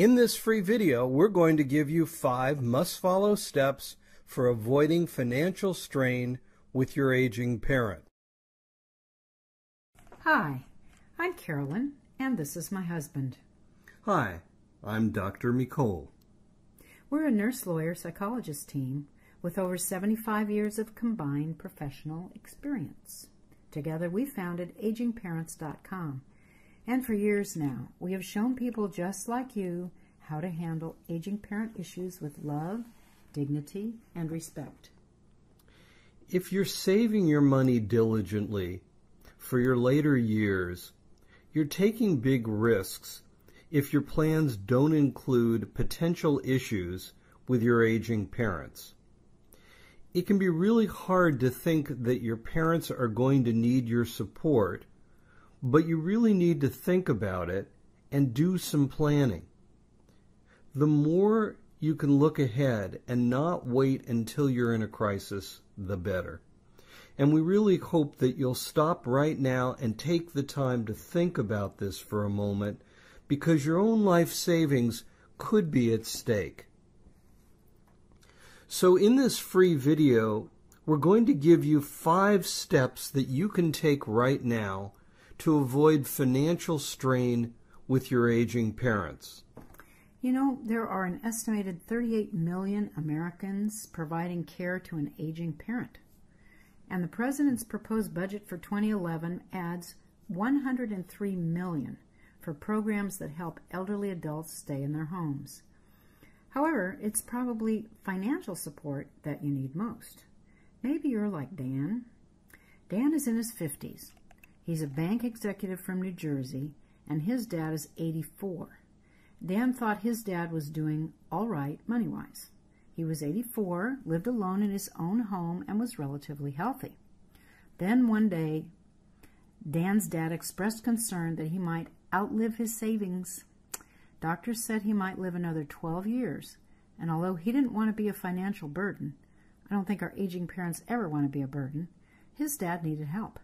In this free video, we're going to give you five must-follow steps for avoiding financial strain with your aging parent. Hi, I'm Carolyn, and this is my husband. Hi, I'm Dr. Mikol. We're a nurse lawyer psychologist team with over 75 years of combined professional experience. Together, we founded agingparents.com and for years now, we have shown people just like you how to handle aging parent issues with love, dignity, and respect. If you're saving your money diligently for your later years, you're taking big risks if your plans don't include potential issues with your aging parents. It can be really hard to think that your parents are going to need your support but you really need to think about it and do some planning. The more you can look ahead and not wait until you're in a crisis, the better. And we really hope that you'll stop right now and take the time to think about this for a moment because your own life savings could be at stake. So in this free video, we're going to give you five steps that you can take right now to avoid financial strain with your aging parents? You know, there are an estimated 38 million Americans providing care to an aging parent. And the president's proposed budget for 2011 adds 103 million for programs that help elderly adults stay in their homes. However, it's probably financial support that you need most. Maybe you're like Dan. Dan is in his 50s He's a bank executive from New Jersey, and his dad is 84. Dan thought his dad was doing all right money wise. He was 84, lived alone in his own home, and was relatively healthy. Then one day, Dan's dad expressed concern that he might outlive his savings. Doctors said he might live another 12 years, and although he didn't want to be a financial burden, I don't think our aging parents ever want to be a burden, his dad needed help.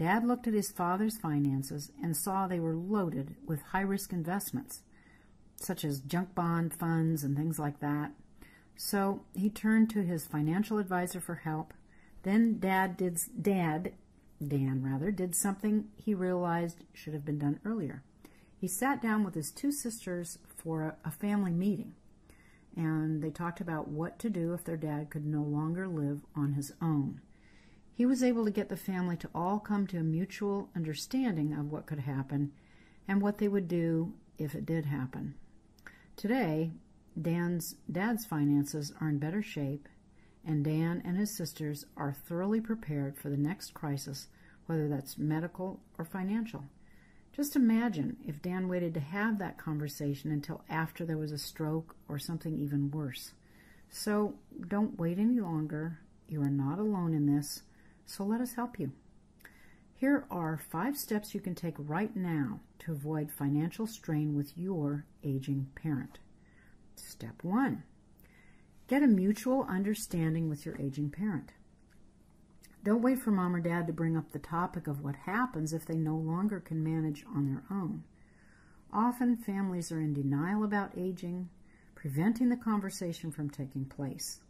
Dad looked at his father's finances and saw they were loaded with high risk investments, such as junk bond funds and things like that. So he turned to his financial advisor for help. Then Dad did Dad, Dan rather, did something he realized should have been done earlier. He sat down with his two sisters for a, a family meeting, and they talked about what to do if their dad could no longer live on his own. He was able to get the family to all come to a mutual understanding of what could happen and what they would do if it did happen. Today, Dan's dad's finances are in better shape, and Dan and his sisters are thoroughly prepared for the next crisis, whether that's medical or financial. Just imagine if Dan waited to have that conversation until after there was a stroke or something even worse. So don't wait any longer. You are not alone in this. So let us help you. Here are five steps you can take right now to avoid financial strain with your aging parent. Step one, get a mutual understanding with your aging parent. Don't wait for mom or dad to bring up the topic of what happens if they no longer can manage on their own. Often families are in denial about aging, preventing the conversation from taking place.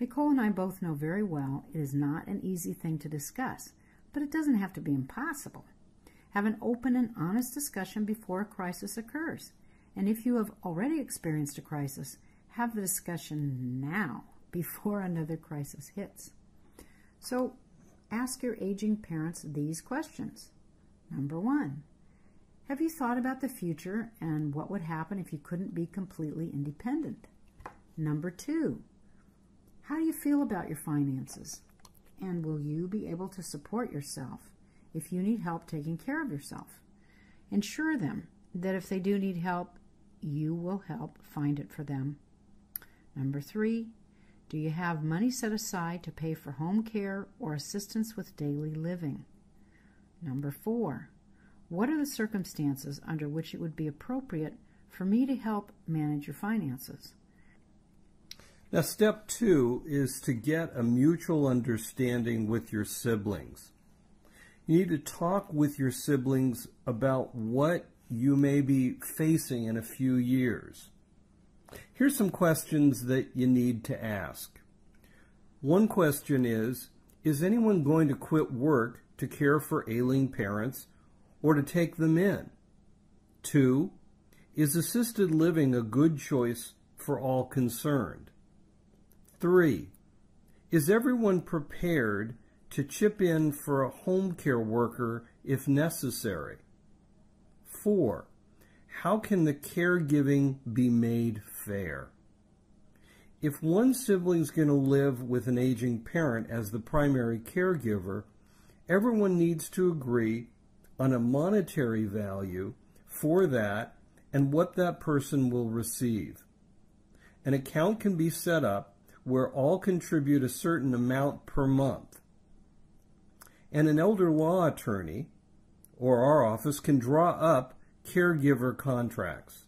Mikol and I both know very well it is not an easy thing to discuss, but it doesn't have to be impossible. Have an open and honest discussion before a crisis occurs. And if you have already experienced a crisis, have the discussion now before another crisis hits. So ask your aging parents these questions. Number one, have you thought about the future and what would happen if you couldn't be completely independent? Number two, how do you feel about your finances? And will you be able to support yourself if you need help taking care of yourself? Ensure them that if they do need help, you will help find it for them. Number three, do you have money set aside to pay for home care or assistance with daily living? Number four, what are the circumstances under which it would be appropriate for me to help manage your finances? Now, step two is to get a mutual understanding with your siblings. You need to talk with your siblings about what you may be facing in a few years. Here's some questions that you need to ask. One question is Is anyone going to quit work to care for ailing parents or to take them in? Two, is assisted living a good choice for all concerned? Three, is everyone prepared to chip in for a home care worker if necessary? Four, how can the caregiving be made fair? If one sibling is going to live with an aging parent as the primary caregiver, everyone needs to agree on a monetary value for that and what that person will receive. An account can be set up where all contribute a certain amount per month. And an elder law attorney or our office can draw up caregiver contracts.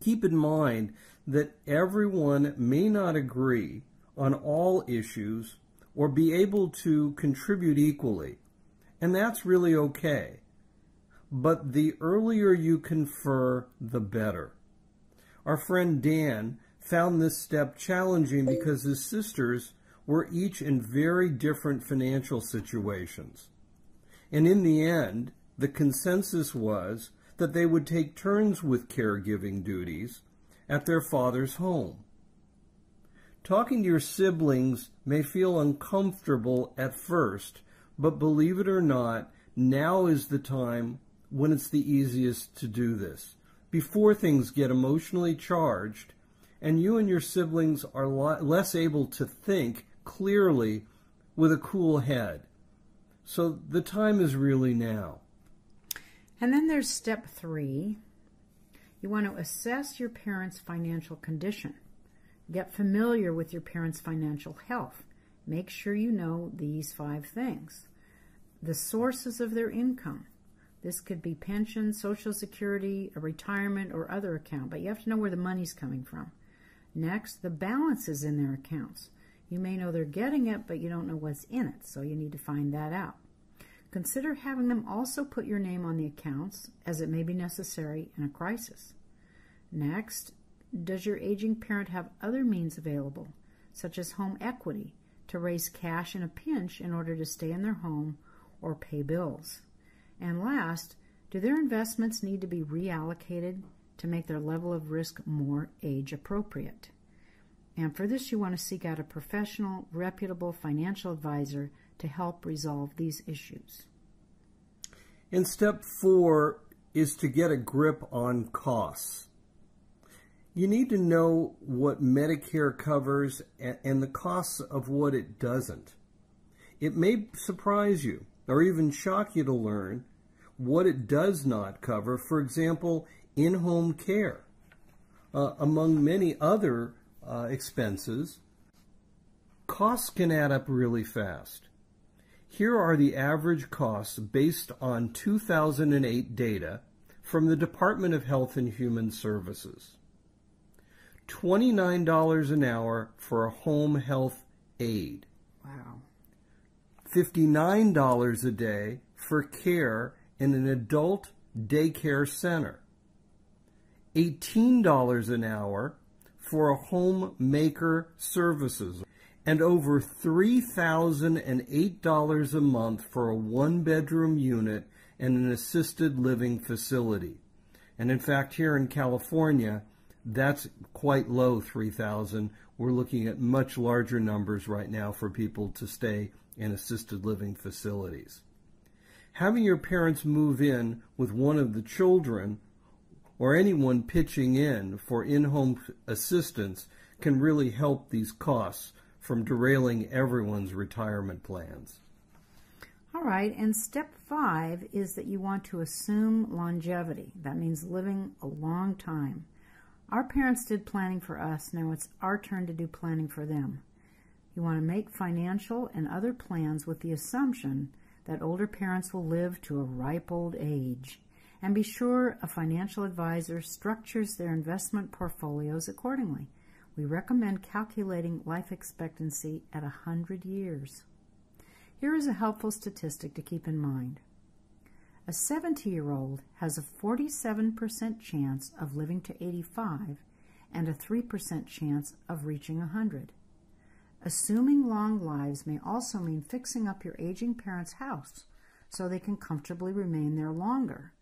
Keep in mind that everyone may not agree on all issues or be able to contribute equally, and that's really okay. But the earlier you confer, the better. Our friend Dan found this step challenging because his sisters were each in very different financial situations. And in the end, the consensus was that they would take turns with caregiving duties at their father's home. Talking to your siblings may feel uncomfortable at first, but believe it or not, now is the time when it's the easiest to do this. Before things get emotionally charged and you and your siblings are less able to think clearly with a cool head. So the time is really now. And then there's step three. You want to assess your parents' financial condition. Get familiar with your parents' financial health. Make sure you know these five things the sources of their income. This could be pension, social security, a retirement, or other account, but you have to know where the money's coming from. Next, the balances in their accounts. You may know they're getting it, but you don't know what's in it, so you need to find that out. Consider having them also put your name on the accounts, as it may be necessary in a crisis. Next, does your aging parent have other means available, such as home equity, to raise cash in a pinch in order to stay in their home or pay bills? And last, do their investments need to be reallocated to make their level of risk more age appropriate? And for this, you want to seek out a professional, reputable financial advisor to help resolve these issues. And step four is to get a grip on costs you need to know what Medicare covers and the costs of what it doesn't. It may surprise you or even shock you to learn what it does not cover, for example, in home care. Uh, among many other uh, expenses, costs can add up really fast. Here are the average costs based on 2008 data from the Department of Health and Human Services. $29 an hour for a home health aide. Wow. $59 a day for care in an adult daycare center. $18 an hour for a homemaker services and over $3,008 a month for a one bedroom unit and an assisted living facility. And in fact, here in California, that's quite low, 3,000. We're looking at much larger numbers right now for people to stay in assisted living facilities. Having your parents move in with one of the children or anyone pitching in for in home assistance can really help these costs from derailing everyone's retirement plans. All right, and step five is that you want to assume longevity. That means living a long time. Our parents did planning for us. Now it's our turn to do planning for them. You want to make financial and other plans with the assumption that older parents will live to a ripe old age. And be sure a financial advisor structures their investment portfolios accordingly. We recommend calculating life expectancy at 100 years. Here is a helpful statistic to keep in mind. A 70 year old has a 47% chance of living to 85 and a 3% chance of reaching 100. Assuming long lives may also mean fixing up your aging parents' house so they can comfortably remain there longer,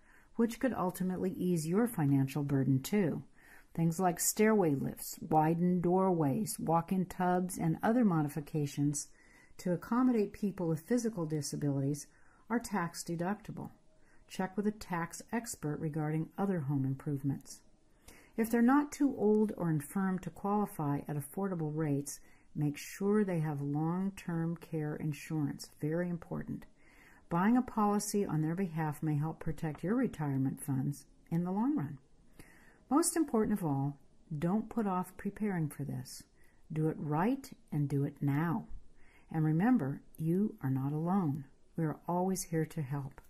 which could ultimately ease your financial burden too. Things like stairway lifts, widened doorways, walk in tubs, and other modifications to accommodate people with physical disabilities are tax deductible. Check with a tax expert regarding other home improvements. If they're not too old or infirm to qualify at affordable rates, make sure they have long term care insurance. Very important. Buying a policy on their behalf may help protect your retirement funds in the long run. Most important of all, don't put off preparing for this. Do it right and do it now. And remember, you are not alone. We are always here to help.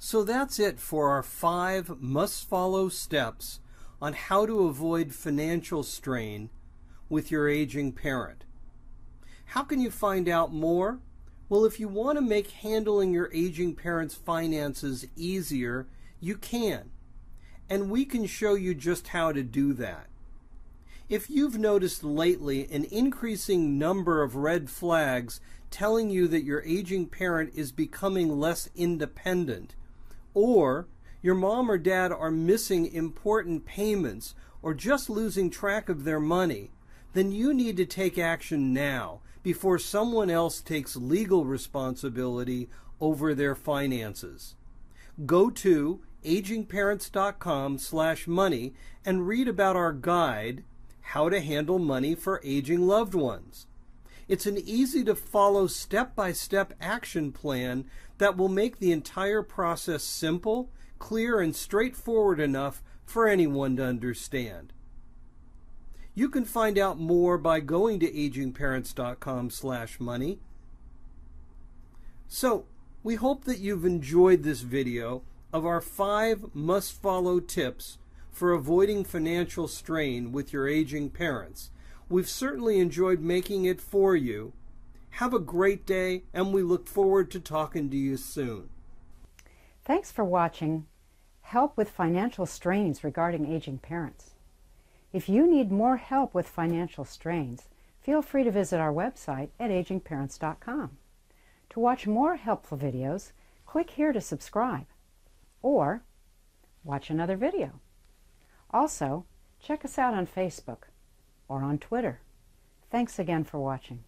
So that's it for our five must follow steps on how to avoid financial strain with your aging parent. How can you find out more? Well, if you want to make handling your aging parent's finances easier, you can and we can show you just how to do that. If you've noticed lately an increasing number of red flags telling you that your aging parent is becoming less independent, or your mom or dad are missing important payments or just losing track of their money, then you need to take action now before someone else takes legal responsibility over their finances. Go to agingparents.com slash money and read about our guide, How to Handle Money for Aging Loved Ones. It's an easy to follow step by step action plan that will make the entire process simple, clear, and straightforward enough for anyone to understand. You can find out more by going to agingparents.com slash money. So, we hope that you've enjoyed this video of our five must follow tips for avoiding financial strain with your aging parents. We've certainly enjoyed making it for you. Have a great day, and we look forward to talking to you soon. Thanks for watching Help with Financial Strains Regarding Aging Parents. If you need more help with financial strains, feel free to visit our website at agingparents.com. To watch more helpful videos, click here to subscribe or watch another video. Also, check us out on Facebook or on Twitter. Thanks again for watching.